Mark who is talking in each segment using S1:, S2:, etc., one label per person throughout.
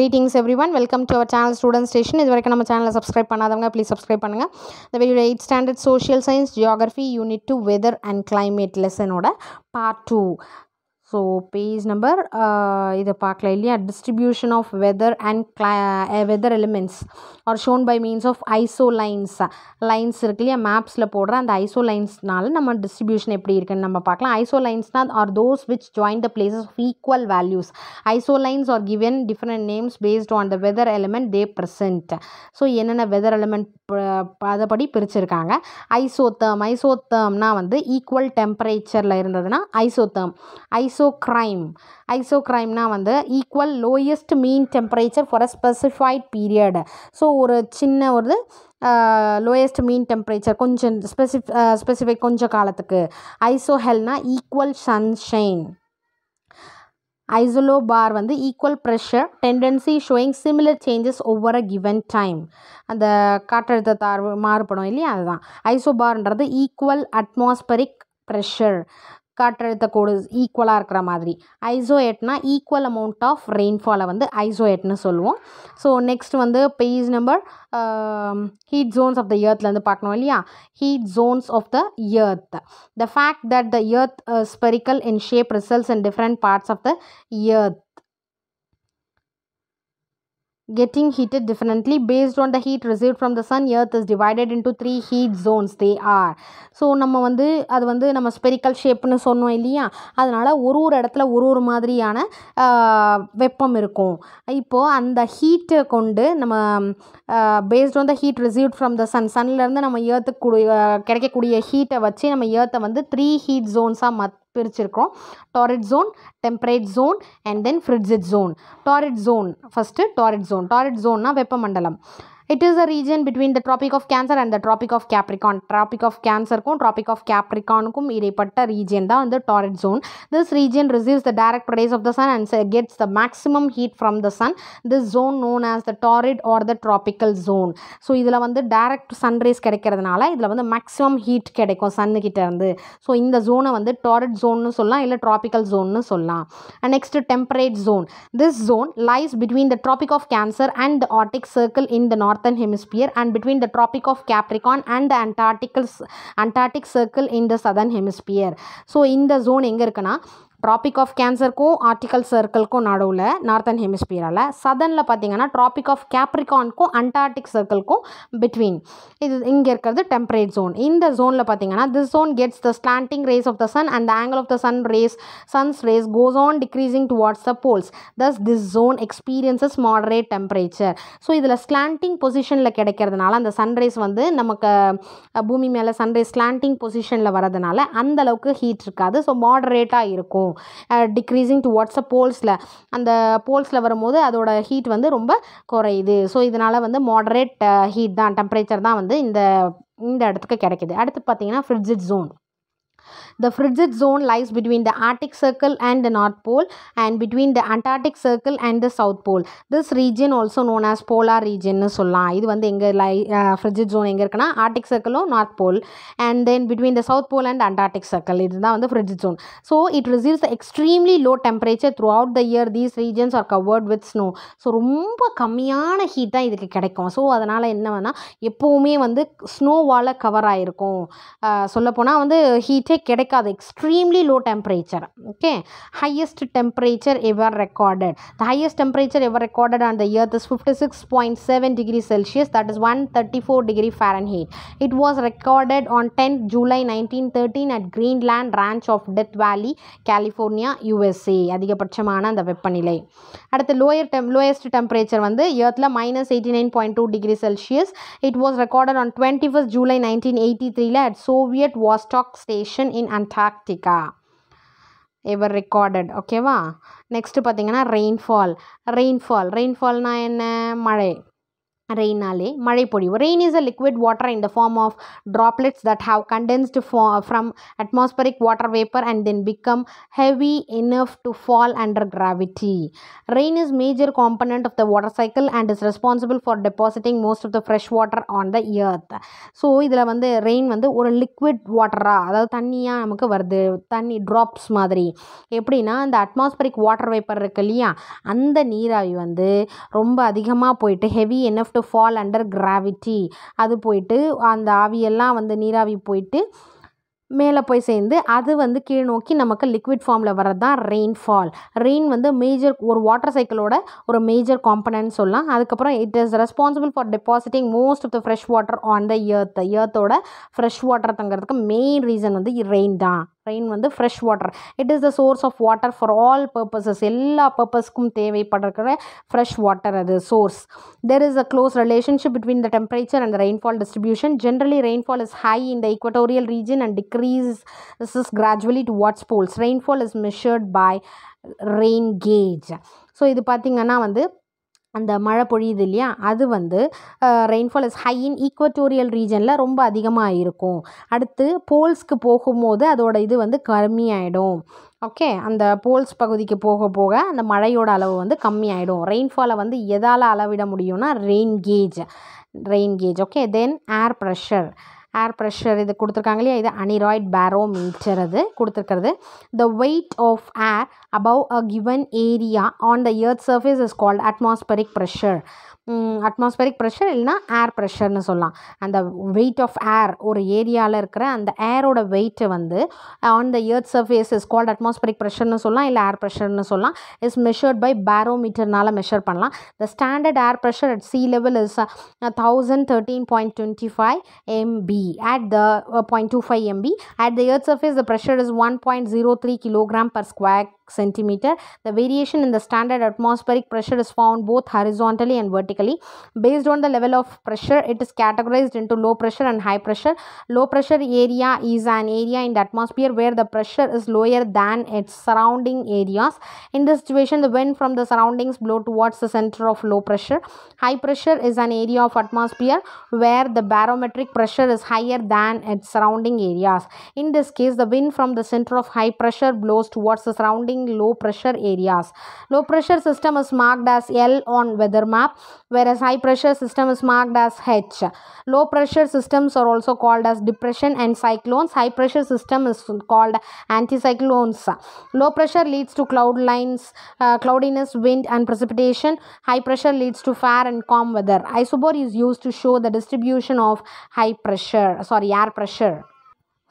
S1: Greetings everyone welcome to our channel student station இது வரைக்கும் நம்ம சேனலை சப்ஸ்கிரைப் பண்ணாதவங்க ப்ளீஸ் சப்ஸ்கிரைப் பண்ணுங்கள் இந்த video eight standard social science geography unit two weather and climate லெசனோட part two so page number இதை பார்க்கல இல்லையா? டிஸ்ட்ரிபியூஷன் ஆஃப் வெதர் அண்ட் கிளா weather elements are shown by means of isolines lines இருக்கு இல்லையா? மேப்ஸில் போடுற அந்த ஐசோ லைன்ஸ்னால நம்ம டிஸ்ட்ரிபியூஷன் எப்படி இருக்குன்னு நம்ம பார்க்கலாம். ஐசோ லைன்ஸ்னால் are those which join the places of equal values isolines are given different names based on the weather element they present so என்னென்ன வெதர் எலிமெண்ட் அதைப்படி பிரிச்சிருக்காங்க. ஐசோத்தம் ஐசோத்தம்னா வந்து ஈக்குவல் டெம்பரேச்சரில் இருந்ததுன்னா ஐசோத்தம் ஐசோக்ரைம் ஐசோக்ரைம்னா வந்து equal lowest mean temperature for a specified period so ஒரு சின்ன ஒரு லோயஸ்ட் மீன் டெம்பரேச்சர் கொஞ்சம் ஸ்பெசிஃப் ஸ்பெசிஃபிக் கொஞ்சம் காலத்துக்கு. ஐசோஹெல்னா ஈக்குவல் சன்ஷைன் ஐசோலோ பார் வந்து equal pressure tendency showing similar changes ஒவ்வொரு அ கிவன் டைம் அந்த காற்றழுத்த தாழ்வு மாறுபடும் இல்லையா? அதுதான். ஐசோபார்ன்றது ஈக்குவல் அட்மாஸ்பரிக் ப்ரெஷர் காற்றழுத்த கோடு ஈக்குவலாக இருக்கிற மாதிரி. ஐசோஎட்னா ஈக்குவல் அமௌண்ட் ஆஃப் ரெயின்ஃபாலை வந்து ஐசோஎட்னு சொல்லுவோம். ஸோ நெக்ஸ்ட் வந்து page number heat zones of the இயர்த்லேருந்து பார்க்கணும் இல்லையா? Heat zones of the earth the fact that the earth spherical in shape results in different parts of the earth getting heated differently based on the heat received from the sun. Earth is divided into three heat zones. They are. So நம்ம வந்து அது வந்து நம்ம spherical ஷேப்னு சொன்னோம் இல்லையா? அதனால் ஒரு ஒரு இடத்துல ஒரு ஒரு மாதிரியான வெப்பம் இருக்கும். இப்போது அந்த ஹீட்டை கொண்டு நம்ம based on the heat received from the sun சன்லேருந்து நம்ம ஏர்த்துக்கு கூடிய கிடைக்கக்கூடிய ஹீட்டை வச்சு நம்ம ஏர்த்தை வந்து த்ரீ ஹீட் ஜோன்ஸாக மத் பிரிச்சிருக்கோம் torrid zone temperate zone and then frigid zone torrid zone first torrid zone torrid ஜோன்னா வெப்பமண்டலம். It is a region between the tropic of Cancer and the tropic of Capricorn tropic of கேன்சருக்கும் traffic of கேப்ரிகானுக்கும் இடைப்பட்ட region தான் வந்து torrid zone this region receives the direct rays of the sun and gets the maximum heat from the sun this zone known as the torrid or the tropical zone so இதில் வந்து direct sun rays கிடைக்கிறதுனால இதில் வந்து maximum heat கிடைக்கும் சன்னுக்கிட்ட இருந்து. So இந்த ஜோனை வந்து torrid ஜோன்னு சொல்லலாம் இல்லை ட்ராபிக்கல் ஜோன்னு சொல்லலாம். Next temperate zone this zone lies between the tropic of Cancer and Arctic Circle in the north northern hemisphere and between the tropic of capricorn and the antarctic antarctic circle in the southern hemisphere so இந்த zone எங்கே இருக்குன்னா traffic of கேன்சருக்கும் Arctic சர்க்கிள்க்கும் நடுவில் northern ஹெமிஸ்பியரால் சதனில் பார்த்தீங்கன்னா traffic of கேப்ரிகான்க்கும் அண்டார்டிக் சர்க்கிள்க்கும் பிட்வீன் இது இங்கே இருக்கிறது டெம்பரேட் ஜோன் இந்த ஜோனில் பார்த்தீங்கன்னா this zone gets the slanting rays of the sun and the angle of the sun rays sun's rays goes on decreasing towards the poles thus this zone experiences moderate temperature so இதில் slanting பொசிஷனில் கிடைக்கிறதுனால அந்த sun rays வந்து நமக்கு பூமி மேலே sunrise slanting பொசிஷனில் வரதுனால அந்தளவுக்கு ஹீட் இருக்காது. ஸோ மாடரேட்டாக இருக்கும். டிக்ரீஸிங் டு வாட்ஸ்அப் போல்ஸில் அந்த போல்ஸில் வரும்போது அதோட ஹீட் வந்து ரொம்ப குறையுது. ஸோ இதனால் வந்து மாடரேட் ஹீட் தான் டெம்பரேச்சர் தான் வந்து இந்த இந்த இடத்துக்கு கிடைக்கிது. அடுத்து பார்த்தீங்கன்னா frigid zone The frigid zone lies between the Arctic Circle and the North Pole and between the Antarctic Circle and the South Pole. This region also known as polar region சொல்லலாம். இது வந்து எங்கே லை ஃப்ரிட்ஜிட் ஜோன் எங்கே இருக்குன்னா Arctic சர்க்கிளும் north pole and then between the south pole and Antarctic circle இதுதான் வந்து frigid zone so it receives extremely low temperature throughout the year these regions are covered with snow so ரொம்ப கம்மியான heat தான் இதுக்கு கிடைக்கும். So அதனால் என்ன வேணால் எப்போவுமே வந்து ஸ்னோவால் கவர் ஆகிருக்கும் சொல்லப்போனால் வந்து ஹீட்டே கிடைக்கும் extremely low temperature okay highest temperature ever recorded the highest temperature ever recorded on the earth is fifty six point seven degree Celsius that is one thirty four degree Fahrenheit it was recorded on tenth July nineteen thirteen at Greenland Ranch of Death Valley California USA அதிகபட்சமான அந்த வெப்பநிலை அடுத்து lower டெம் lowest temperature வந்து இயர்த்தில் minus eighty nine point two degree Celsius it was recorded on twenty first July nineteen eighty த்ரீல at Soviet Vostok station in Antarctica ever recorded ஓகேவா next பார்த்தீங்கன்னா rainfall rainfall ரெயின்ஃபால்னால் என்ன? மழை. ரெயினாலே மழை பொழிவு rain is a liquid water in the form of droplets that have condensed from atmospheric water vapour and then become heavy enough to fall under gravity rain is major component of the water cycle and is responsible for depositing most of the fresh water on the earth so இதில் வந்து rain வந்து ஒரு liquid வாட்டராக அதாவது தண்ணியாக நமக்கு வருது தண்ணி drops மாதிரி எப்படின்னா அந்த அட்மாஸ்பரிக் வாட்டர் வேப்பர் இருக்கு இல்லையா அந்த நீராவி வந்து ரொம்ப அதிகமாக போயிட்டு heavy enough to fall under gravity அது போயிட்டு அந்த ஆவியெல்லாம் வந்து நீராவி போயிட்டு மேலே போய் சேர்ந்து அது வந்து கீழ் நோக்கி நமக்கு லிக்விட் ஃபார்மில் வர்றது தான் ரெயின்ஃபால் ரெயின் வந்து மேஜர் ஒரு வாட்டர் சைக்கிளோட ஒரு மேஜர் காம்பனன்ட் சொல்லலாம். அதுக்கப்புறம் it is responsible for depositing most of the fresh water on the earth இயர்த்தோட fresh water தங்கிறதுக்கு மெயின் ரீசன் வந்து ரெயின் தான். ரெயின் வந்து fresh water it is the source of water for all purposes எல்லா பர்பஸ்க்கும் தேவைப்படுற fresh water அது source there is a close relationship between the temperature and rainfall distribution generally rainfall is high in the equatorial region and decreases gradually towards poles rainfall is measured by rain gauge so இது பார்த்திங்கன்னா வந்து அந்த மழை பொழியுது இல்லையா? அது வந்து rainfall is high in equatorial ரீஜனில் ரொம்ப அதிகமாக இருக்கும். அடுத்து போல்ஸ்க்கு போகும்போது அதோட இது வந்து கம்மியாயிடும். ஓகே? அந்த போல்ஸ் பகுதிக்கு போக போக அந்த மழையோட அளவு வந்து கம்மியாயிடும். ரெயின்ஃபாலை வந்து எதால் அளவிட முடியும்னா rain gauge rain gauge okay? Then air pressure air pressure இது கொடுத்துருக்காங்க இல்லையா இது அனிராய்ட் பேரோமீட்டர் அது கொடுத்துருக்கிறது the weight of air above a given area on the earth surface is called atmospheric pressure atmospheric pressure இல்லைனா ஏர் ப்ரெஷர்னு சொல்லலாம். அந்த வெயிட் ஆஃப் ஏர் ஒரு ஏரியாவில் இருக்கிற அந்த ஏரோட வெயிட்டை வந்து on the earth surface is called atmospheric ப்ரெஷர்னு சொல்லலாம் இல்லை ஏர் ப்ரெஷர்னு சொல்லலாம். இஸ் மெஷர்ட் பை பேரோமீட்டர்னால மெஷர் பண்ணலாம். The standard air pressure at sea level is thousand thirteen point twenty five MB at the uh, 0.25 MB. At the Earth's surface, the pressure is 1.03 kilogram per square centimeter. The variation in the standard atmospheric pressure is found both horizontally and vertically. Based on the level of pressure, it is categorized into low pressure and high pressure. Low pressure area is an area in the atmosphere where the pressure is lower than its surrounding areas. In this situation, the wind from the surroundings blow towards the center of low pressure. High pressure is an area of atmosphere where the barometric pressure is higher than its surrounding areas. In this case, the wind from the center of high pressure blows towards the surrounding low pressure areas. Low pressure system is marked as L on weather map, whereas high pressure system is marked as H. Low pressure systems are also called as depression and cyclones. High pressure system is called anticyclones. Low pressure leads to cloud lines, uh, cloudiness, wind, and precipitation. High pressure leads to fair and calm weather. Isobor is used to show the distribution of high pressure, sorry, air pressure.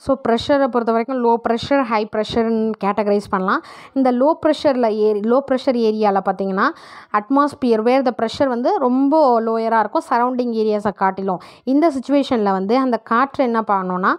S1: So ப்ரெஷரை பொறுத்த வரைக்கும் low pressure high ப்ரெஷர்னு categorise பண்ணலாம். இந்த low ப்ரெஷரில் ஏரி low pressure ஏரியாவில் பார்த்தீங்கன்னா அட்மாஸ்பியர் வேர் த ப்ரெஷர் வந்து ரொம்ப லோயராக இருக்கும். சரௌண்டிங் ஏரியாஸை காட்டிலும். இந்த சுச்சுவேஷனில் வந்து அந்த காற்று என்ன பண்ணணும்னா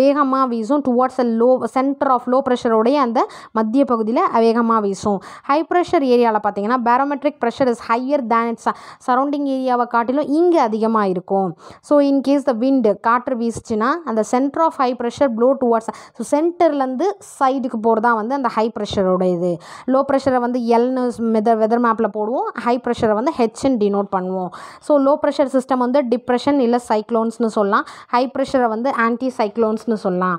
S1: வேகமாக வீசும். Towards a low centre of low ப்ரெஷரோடைய அந்த மத்திய பகுதியில் வேகமாக வீசும். ஹை ப்ரெஷர் ஏரியாவில் பார்த்தீங்கன்னா barometric pressure is higher than its surrounding ஏரியாவை காட்டிலும் இங்கே அதிகமாக இருக்கும். ஸோ இன்கேஸ் த விண்டு காற்று வீசுச்சுன்னா அந்த centre of high high pressure blow towards so சென்டர்லேருந்து சைடுக்கு போகிறது தான் வந்து அந்த ஹை ப்ரெஷரோட இது லோ ப்ரெஷரை வந்து எல்னு மெதர் வெதர் மேப்பில் போடுவோம். ஹை ப்ரெஷரை வந்து ஹெச்ன்னு டினோட் பண்ணுவோம். ஸோ லோ ப்ரெஷர் சிஸ்டம் வந்து டிப்ரெஷன் இல்லை சைக்ளோன்ஸ்னு சொல்லலாம். ஹை ப்ரெஷரை வந்து ஆன்டி சைக்ளோன்ஸ்னு சொல்லலாம்.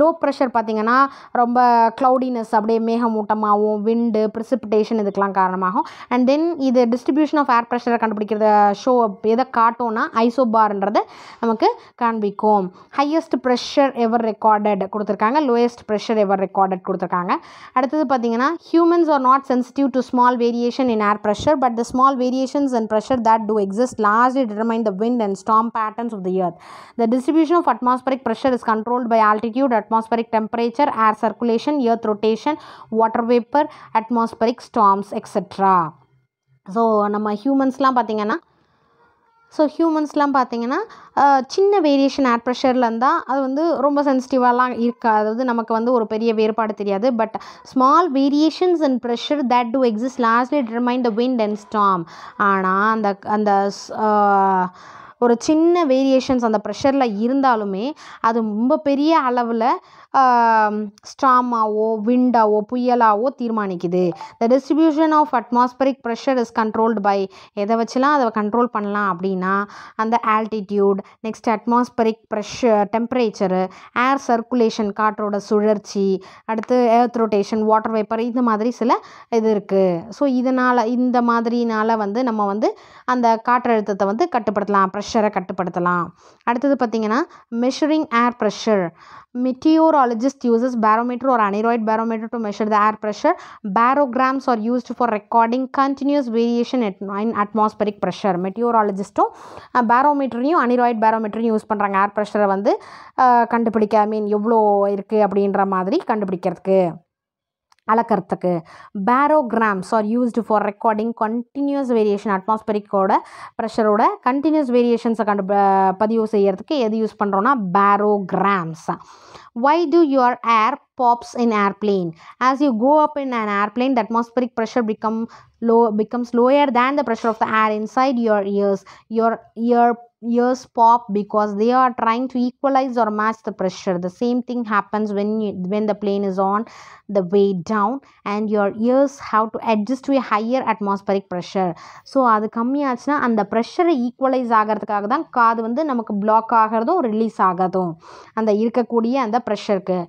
S1: லோ ப்ரெஷர் பார்த்திங்கன்னா ரொம்ப க்ளவுடினஸ் அப்படியே மேகமூட்டமாகவும் விண்டு ப்ரிசிபிடேஷன் இதுக்கெலாம் காரணமாகும். அண்ட் தென் இது டிஸ்ட்ரிபியூஷன் ஆஃப் ஏர் ப்ரெஷரை கண்டுபிடிக்கிறத ஷோ எதை காட்டோன்னா ஐசோபார்ன்றதை நமக்கு காண்பிக்கும். ஹையஸ்ட் ப்ரெஷர் எவர் ரெக்கார்டட் கொடுத்துருக்காங்க லோயஸ்ட் ப்ரெஷர் எவர் ரெக்கார்டட் கொடுத்துருக்காங்க அடுத்தது பார்த்தீங்கன்னா humans are not sensitive to small variation in air pressure but the small variations and pressure that do exist largely determine the wind and storm patterns of the earth the distribution of atmospheric pressure is controlled by altitude atmospheric temperature air circulation earth rotation water vapour atmospheric storms etcetera so நம்ம ஹியூமன்ஸ்லாம் பார்த்தீங்கன்னா so ஹியூமன்ஸ்லாம் பார்த்தீங்கன்னா சின்ன variation ஏர் ப்ரெஷரில் இருந்தால் அது வந்து ரொம்ப சென்சிட்டிவாலாம் இருக்காது. அதாவது நமக்கு வந்து ஒரு பெரிய வேறுபாடு தெரியாது. But small variations and pressure that do exist lastly determine the wind and storm ஆனால் அந்த அந்த ஒரு சின்ன வேரியேஷன்ஸ் அந்த ப்ரெஷரில் இருந்தாலுமே அது ரொம்ப பெரிய அளவில் ஸ்ட்ராமாவோ விண்டாவோ புயலாவோ தீர்மானிக்குது. The distribution of atmospheric pressure is controlled by எதை வச்சுலாம் அதை கண்ட்ரோல் பண்ணலாம் அப்படின்னா அந்த altitude next atmospheric pressure temperature air circulation காற்றோட சுழற்சி அடுத்து ஏர்த் ரொட்டேஷன் வாட்டர் வேப்பர் இந்த மாதிரி சில இது இருக்குது ஸோ இதனால் இந்த மாதிரினால வந்து நம்ம வந்து அந்த காற்றழுத்தத்தை வந்து கட்டுப்படுத்தலாம். ப்ரெஷரை கட்டுப்படுத்தலாம் அடுத்தது பார்த்திங்கன்னா measuring air pressure meteorologist uses barometer ஒரு aneroid barometer to measure the air pressure barograms are used for recording continuous variation Ed in atmospheric pressure மெட்டியோராலஜிஸ்ட்டும் பேரோமீட்டரையும் அனிராய்ட் பேரோமீட்டரையும் யூஸ் பண்ணுறாங்க ஏர் ப்ரெஷரை வந்து கண்டுபிடிக்க ஐ மீன் எவ்வளோ இருக்குது அப்படின்ற மாதிரி கண்டுபிடிக்கிறதுக்கு அளக்கிறதுக்கு. Barograms are used for recording continuous variation அட்மாஸ்பரிக்கோட ப்ரெஷரோட கண்டினியூஸ் வேரியேஷன்ஸை கண்டு பதிவு செய்யறதுக்கு எது யூஸ் பண்ணுறோன்னா barograms why do your ear pops in airplane? As you go up in an airplane the pressure become low becomes lower than the pressure of the air inside your ears your ear ears pop because they are trying to equalize or match the pressure the same thing happens when you, when the plane is on the way down and your ears have to adjust to a higher atmospheric pressure so அது கம்மியாச்சுன்னா அந்த ப்ரெஷரை equalise ஆகிறதுக்காக தான் காது வந்து நமக்கு black ஆகிறதும் release ஆகிறதும் அந்த இருக்கக்கூடிய அந்த ப்ரெஷருக்கு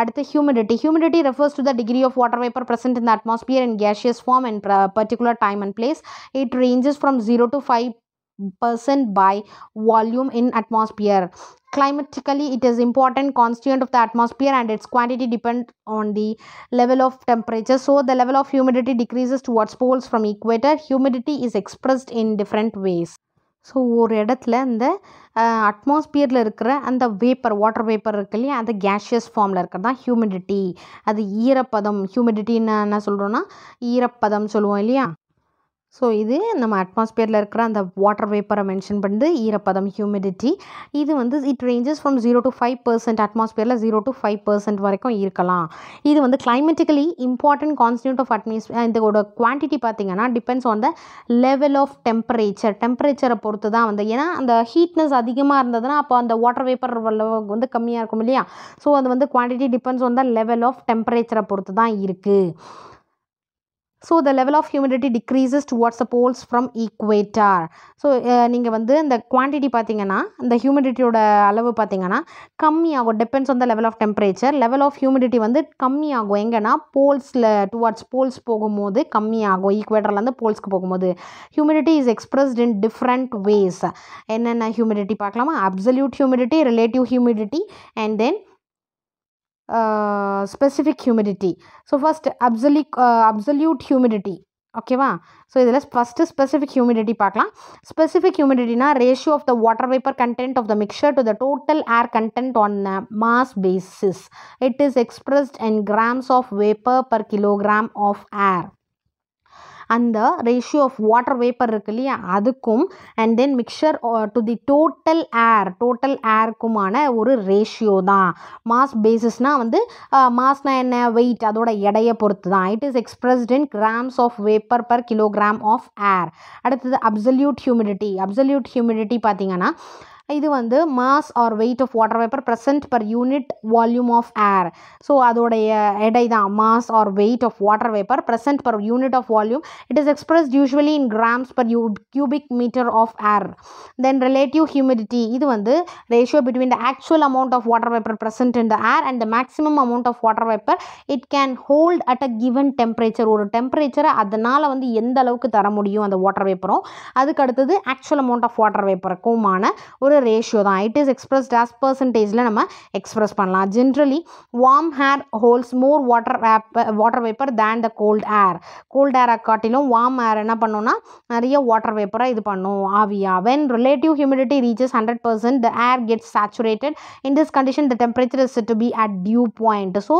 S1: அடுத்து humidity humidity refers to the degree of water vapor present in the atmosphere in gaseous form and pra- particular time and place. It ranges from 0 to 5 percent by volume in atmosphere. Climatically it is important constituent of the atmosphere and its quantity depend on the level of temperature. So the level of humidity decreases towards poles from equator. Humidity is expressed in different ways so ஒரு இடத்துல இந்த அட்மாஸ்பியரில் இருக்கிற அந்த vapour water vapour இருக்கு இல்லையா? அந்த gaseous ஃபார்மில் இருக்கிறது தான் ஹியூமிடிட்டி அது ஈரப்பதம் ஹியூமிடிட்டின்னு என்ன சொல்கிறோன்னா ஈரப்பதம் சொல்லுவோம் இல்லையா? ஸோ இது நம்ம அட்மாஸ்பியரில் இருக்கிற அந்த வாட்டர் வேப்பரை மென்ஷன் பண்ணுது ஈரப்பதம் ஹியூமிடிட்டி இது வந்து it ranges from zero to five percent அட்மாஸ்பியரில் zero to five percent வரைக்கும் இருக்கலாம். இது வந்து climatically important constituent of atmos இதோட குவான்டிட்டி பார்த்திங்கன்னா depends on the level of temperature டெம்பரேச்சரை பொறுத்து தான் வந்து ஏன்னா அந்த ஹீட்னஸ் அதிகமாக இருந்ததுன்னா அப்போ அந்த வாட்டர் வேப்பர் வந்து கம்மியாக இருக்கும் இல்லையா? ஸோ அது வந்து quantity depends on the level of டெம்பரேச்சரை பொறுத்து தான் இருக்குது so the level of humidity decreases towards the poles from equator so நீங்கள் வந்து இந்த குவான்டிட்டி பார்த்தீங்கன்னா இந்த ஹியூமிடிட்டியோட அளவு பார்த்தீங்கன்னா கம்மியாகும். Depends on the level of temperature level of humidity வந்து கம்மியாகும். எங்கன்னா போல்ஸில் டுவார்ட்ஸ் போல்ஸ் போகும்போது கம்மியாகும். ஈக்குவேட்டர்லேருந்து போல்ஸ்க்கு போகும்போது. Humidity is expressed in different ways என்னென்ன ஹியூமிடிட்டி பார்க்கலாமா? Absolute humidity relative humidity and then specific humidity so first அப்சலிக் absolute humidity ஓகேவா ஸோ இதில் ஃபஸ்ட்டு ஸ்பெசிஃபிக் ஹியூமிடிட்டி பார்க்கலாம். Specific ஹியூமிடிட்டினா ratio of the water vapour content of the mixture to the total air content on mass basis it is expressed in grams of vapour per kilogram of air அந்த ratio of water vapour இருக்கு இல்லையா? அதுக்கும் and then mixture to the total air total ஏருக்குமான ஒரு ratio தான். Mass பேசிஸ்னால் வந்து uh, மாஸ்னால் என்ன? Wait அதோட எடையை பொறுத்து தான் it is expressed in grams of vapour per kilogram of air அடுத்தது அப்சல்யூட் ஹியூமிடிட்டி அப்சல்யூட் ஹியூமிடிட்டி பார்த்தீங்கன்னா இது வந்து mass or weight of water vapour present per unit volume of air so அதோடைய எடை தான் mass or weight of water vapour present per unit of volume it is expressed usually in grams per you cubic metre of air then relative humidity இது வந்து ratio between the actual amount of water vapour present in the air and the maximum amount of water vapour it can hold at a given temperature ஒரு டெம்பரேச்சரை அதனால் வந்து எந்த அளவுக்கு தர முடியும் அந்த வாட்டர் வேப்பரும் அதுக்கு அடுத்தது ஆக்சுவல் அமௌண்ட் ஆஃப் வாட்டர் வேப்பருக்குமான ஒரு ரேஷியோ தான். இட் இஸ் எக்ஸ்பிரஸ்ட் ஆஸ் பர்சன்டேஜில் நம்ம எக்ஸ்பிரஸ் பண்ணலாம். Generally warm air holds more water vapour water vapour than the cold air cold ஏரை காட்டிலும் வார்ம் ஏர் என்ன பண்ணுன்னா நிறைய வாட்டர் வேப்பரை இது பண்ணும். ஆவியா when relative humidity reaches hundred percent the air gets saturated in this condition the temperature is to be at dew point so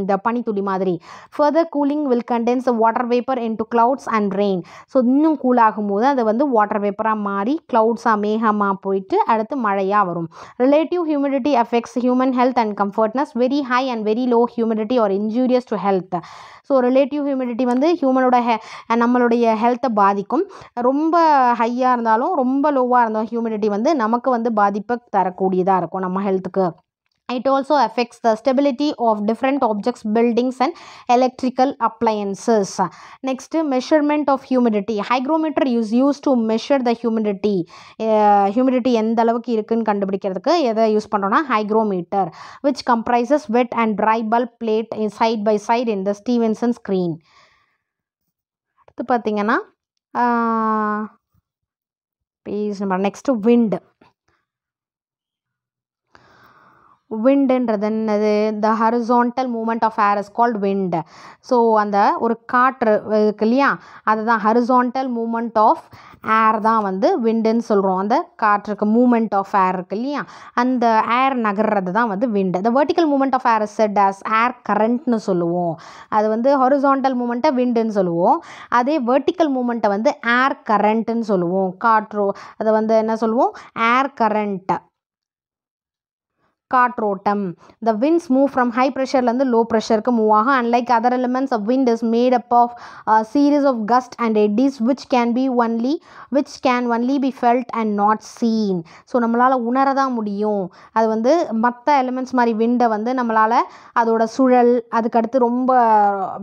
S1: இந்த பனித்துளி மாதிரி. Further cooling will condense water vapour into clouds and rain so இன்னும் cool ஆகும்போது அது வந்து water வேப்பராக மாறி க்ளவுட்ஸாக மேகமாக போயிட்டு அடுத்து மழையாக வரும். Relative humidity affects human health and comfortness very high and very low humidity are injurious to health so relative humidity வந்து ஹியூமனோட ஹெ நம்மளுடைய ஹெல்த்தை பாதிக்கும். ரொம்ப ஹையாக இருந்தாலும் ரொம்ப லோவாக இருந்தாலும் ஹியூமிடிட்டி வந்து நமக்கு வந்து பாதிப்பை தரக்கூடியதாக இருக்கும் நம்ம ஹெல்த்துக்கு it also affects the stability of different objects buildings and electrical appliances next measurement of humidity hygrometer is used to measure the humidity uh, humidity எந்த அளவுக்கு இருக்குன்னு கண்டுபிடிக்கிறதுக்கு எதை யூஸ் பண்ணுறோன்னா hygrometer which comprises wet and dry bulb plate is side by side in the Stevenson screen அடுத்து பார்த்தீங்கன்னா page number next wind விண்டுன்றது என்னது? The horizontal movement of air is called wind so அந்த ஒரு காற்று இருக்கு இல்லையா? அதுதான் ஹரிசோண்டல் மூமெண்ட் ஆஃப் ஏர் தான் வந்து விண்டுன்னு சொல்கிறோம் அந்த காற்றுக்கு மூமெண்ட் ஆஃப் ஏர் இருக்கு இல்லையா? அந்த ஏர் நகர்றது தான் வந்து wind the vertical movement of air is said as air கரண்ட்னு சொல்லுவோம். அது வந்து ஹொரிசான்டல் மூமெண்ட்டை விண்டுன்னு சொல்லுவோம். அதே வெர்டிக்கல் மூமெண்ட்டை வந்து ஏர் கரண்ட்டுன்னு சொல்லுவோம். காற்றோ அதை வந்து என்ன சொல்லுவோம்? ஏர் கரண்ட்டை காற்றோட்டம். The winds move from high ப்ரெஷர்லேருந்து low ப்ரெஷருக்கு மூவ் ஆகும். Like other elements of wind is made up of series of gust and eddies which can be only which can only be felt and not seen so நம்மளால் உணர தான் முடியும். அது வந்து மற்ற elements மாதிரி விண்டை வந்து நம்மளால் அதோட சுழல் அதுக்கடுத்து ரொம்ப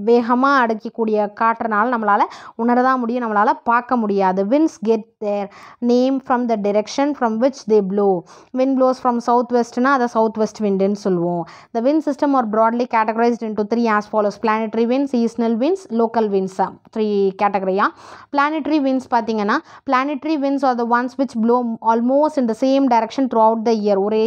S1: வேகமாக அடக்கக்கூடிய காற்றுனால நம்மளால் உணர தான் முடியும். நம்மளால் பார்க்க முடியாது. Winds get their name from the direction from which they blow wind blows from south வெஸ்ட்னா அதை சவுத் வெஸ்ட் விண்டுன்னு சொல்லுவோம். The wind system are broadly categorised into three as follows planetary winds seasonal winds local winds three கேட்டகரியா planetary winds பார்த்தீங்கன்னா planetary winds are the ones which blow almost in the same direction throughout the year ஒரே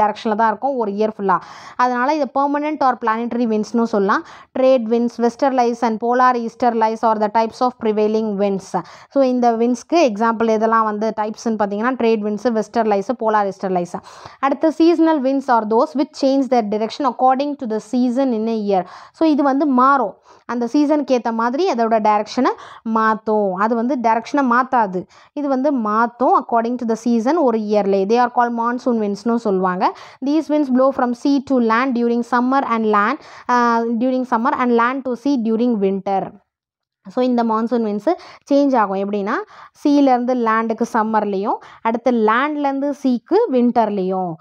S1: டைரக்ஷனில் தான் இருக்கும் ஒரு year ஃபுல்லாக அதனால் இது permanent R planetary வின்ஸ்னு சொல்லலாம். Trade winds westerlies and polar easterlies are the types of prevailing winds so இந்த வின்ஸ்க்கு எக்ஸாம்பிள் இதெல்லாம் வந்து டைப்ஸ்னு பார்த்தீங்கன்னா trade winds westerlies polar easterlies அடுத்து seasonal winds are those which change their direction according to the season in a year so இது வந்து மாறும். அந்த சீசனுக்கு ஏற்ற மாதிரி அதோட டைரக்ஷனை மாற்றும் அது வந்து டைரக்ஷனை மாற்றாது இது வந்து மாற்றும் அக்கார்டிங் டு த சீசன் ஒரு இயர்லே தே ஆர் கால் மான்சூன் வின்ஸ்னு சொல்லுவாங்க. These winds blow from sea to land during summer and land during summer and land to sea during winter so இந்த மான்சூன் வின்ஸு சேஞ்ச் ஆகும். எப்படின்னா சீலேருந்து லேண்டுக்கு சம்மர்லேயும் அடுத்து லேண்ட்லேருந்து சீக்கு வின்டர்லேயும்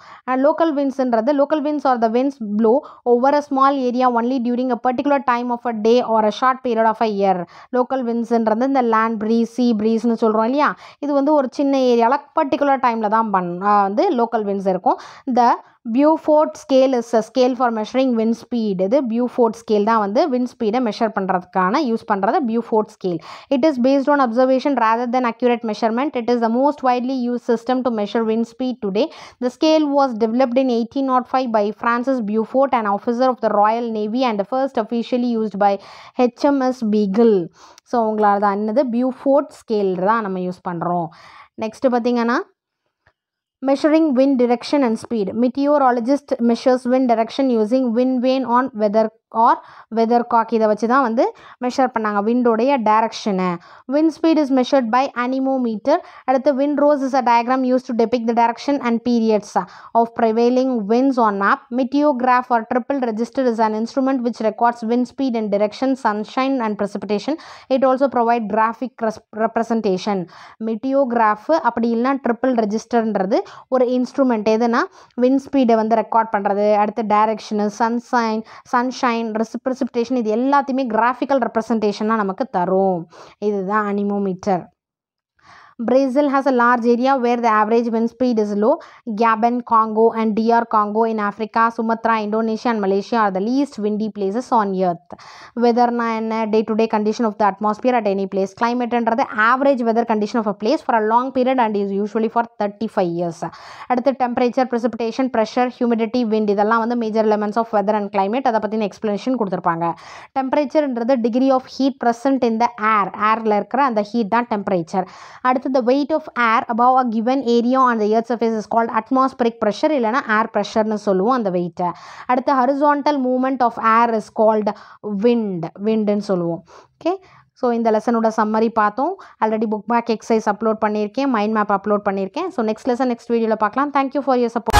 S1: local வின்ஸுன்றது local winds are the winds blow ஒவ்வொரு small area only during a particular time of a day or a short period of a year local வின்ஸுன்றது இந்த லேண்ட் ப்ரீஸ் சீ ப்ரீஸ்னு சொல்கிறோம் இல்லையா? இது வந்து ஒரு சின்ன ஏரியாவில் பர்டிகுலர் டைமில் தான் பண் வந்து லோக்கல் வின்ஸ் இருக்கும். The Beaufort scale is a scale for measuring wind speed இது பியூஃபோர்ட் ஸ்கேல் தான் வந்து வின் ஸ்பீடை மெஷர் பண்ணுறதுக்கான யூஸ் பண்ணுறது Beaufort scale it is based on observation rather than accurate measurement it is the most widely use system to measure wind speed today the scale was developed in eighteen naught five by Francis Beaufort and officer of the Royal Navy and first officially used by HMS Beagle so உங்களால் தான் என்னது? Beaufort scale தான் நம்ம use பண்ணுறோம் next பார்த்தீங்கன்னா measuring wind direction and speed. Meteorologist measures wind direction using wind vane on weather or weather cock இதை வச்சு தான் வந்து மெஷர் பண்ணாங்க. விண்டோடைய டேரக்ஷனை wind speed is measured by anemometer அடுத்து wind rose is a diagram use to depict the direction and periods of prevailing winds on map meteorograph or triple register is an instrument which records wind speed and direction sunshine and precipitation. It also provide graphic res- representation. அப்படி இல்லைனா triple ரெஜிஸ்டர்ன்றது ஒரு instrument எதுனா wind ஸ்பீடை வந்து record பண்ணுறது அடுத்து direction sunshine sunshine precipitation இது எல்லாத்தையுமே கிராஃபிக்கல் ரெப்ரசன்டேஷனாக நமக்கு தரும். இதுதான் anemometer. Brazil has a large area where the average wind speed is low. Gabon, Congo and DR Congo in Africa, Sumatra, Indonesia and Malaysia are the least windy places on earth. வெதர்னா என்ன day to day condition of the atmosphere at any place கிளைமேட்ன்றது average weather condition of a place for a long period and is usually for thirty five years அடுத்து temperature precipitation pressure humidity wind இதெல்லாம் வந்து major elements of weather and climate அதை பற்றின explanation கொடுத்துருப்பாங்க டெம்பரேச்சர்ன்றது degree of heat present இந்த air ஏரில் இருக்கிற அந்த ஹீட் தான் டெம்பரேச்சர் அடுத்து the weight of air above a given area on the earth surface is called atmospheric pressure இல்லைனா ஏர் ப்ரெஷர்னு சொல்லுவோம் அந்த வெயிட்டை அடுத்து horizontal movement of air is called wind windன்னு சொல்லுவோம். ஓகே ஸோ இந்த லெசனோட சம்மரி பார்த்தோம். Already book back exercise upload பண்ணியிருக்கேன் மைண்ட் மேப் அப்லோட் பண்ணியிருக்கேன். ஸோ நெக்ஸ்ட் லெசன் நெக்ஸ்ட் வீடியோவில் பார்க்கலாம். Thank you for your support